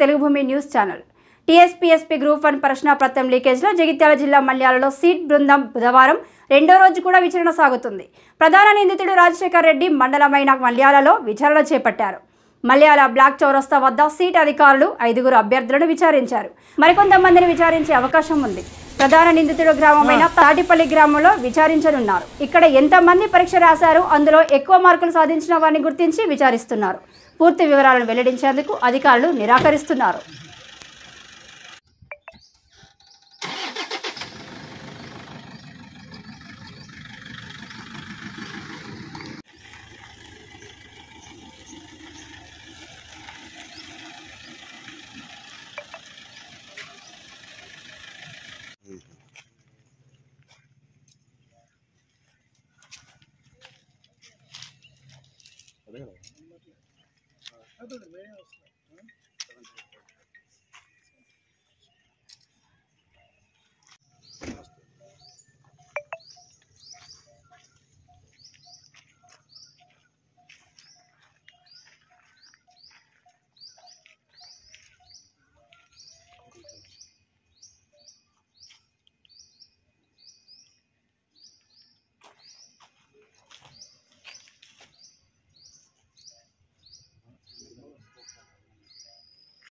Telugu Bhoomi news channel. TSPSC group one ప్రశ్నాపత్రం లీకేజ్లో జగిత్యాల జిల్లా మల్యాలలో సీట్ బృందం బుధవారం రెండో రోజు కూడా విచారణ సాగుతుంది. ప్రధాన నిందితుడు రాజశేఖర్ రెడ్డి మండలమైన మల్యాలలో విచారణ చేపట్టారు. మల్యాల బ్లాక్ చౌరస్తా వద్ద సీట్ అధికారులు ఐదుగురు అభ్యర్థులను విచారించారు. మరికొంతమందిని విచారించే అవకాశం ఉంది. ప్రధాన నిందితుడు గ్రామమైన తాటిపల్లి గ్రామంలో విచారించనున్నారు. ఇక్కడ ఎంతమంది పరీక్ష రాశారు అందులో ఎక్కువ మార్కులు సాధించిన వారిని గుర్తించి విచారిస్తున్నారు. పూర్తి వివరాలను వెల్లడించేందుకు అధికారులు నిరాకరిస్తున్నారు. పదిహేను